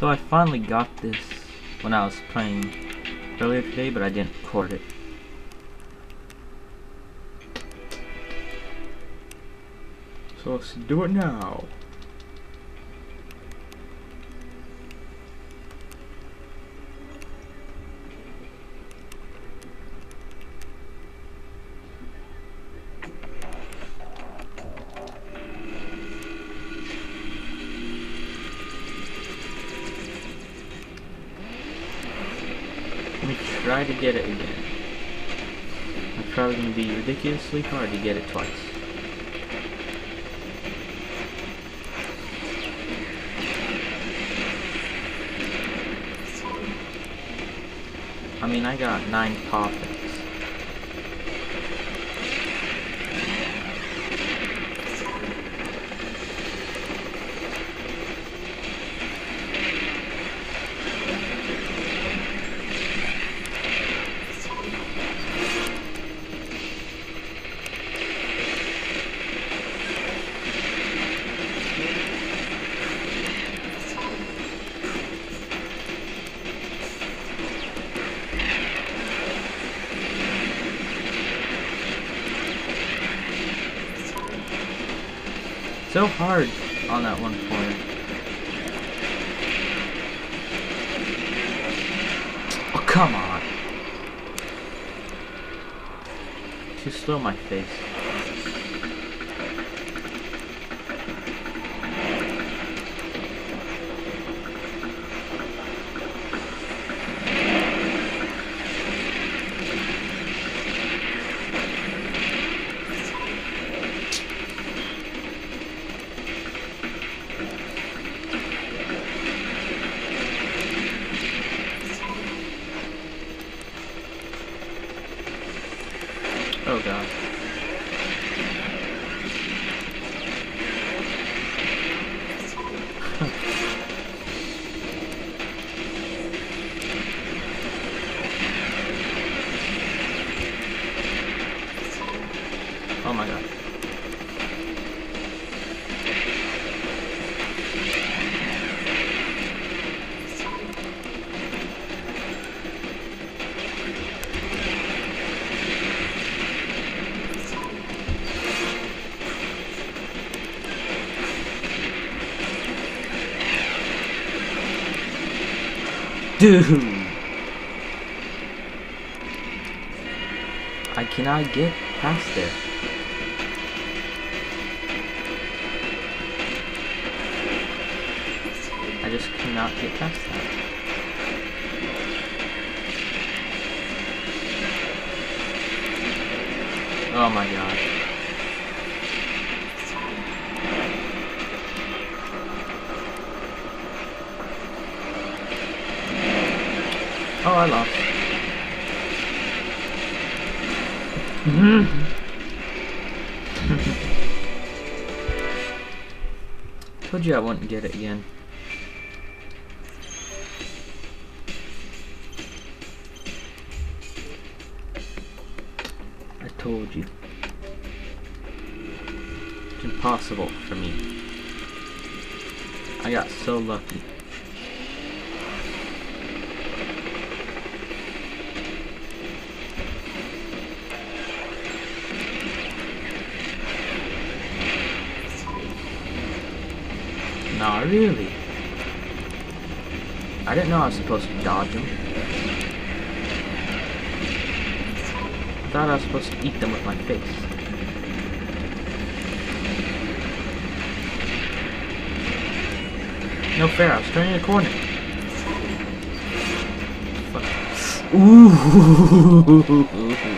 So I finally got this when I was playing earlier today, but I didn't record it. So let's do it now. Let me try to get it again. It's probably to be ridiculously hard to get it twice. I mean, I got nine poppins. So hard on that one corner. Oh, come on. Too slow, my face. Oh god. Dude! I cannot get past there. I just cannot get past that. Oh my god. Oh, I lost. Told you I wouldn't get it again. I told you. It's impossible for me. I got so lucky. Nah, really? I didn't know I was supposed to dodge them. I thought I was supposed to eat them with my face. No fair, I was turning a corner. Fuck. Ooh.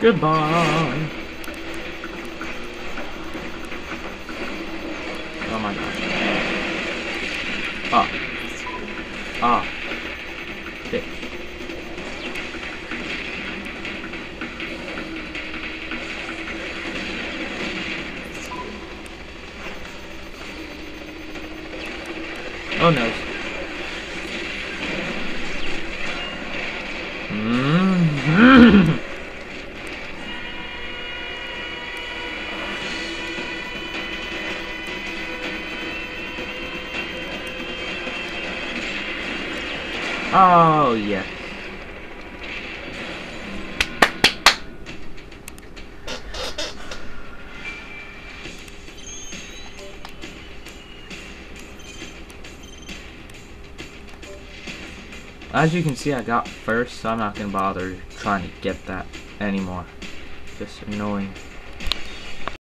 Goodbye. Oh my God. Ah. Ah. Bitch. Oh no. Hmm. Oh yes. As you can see, I got first, so I'm not gonna bother trying to get that anymore. Just annoying.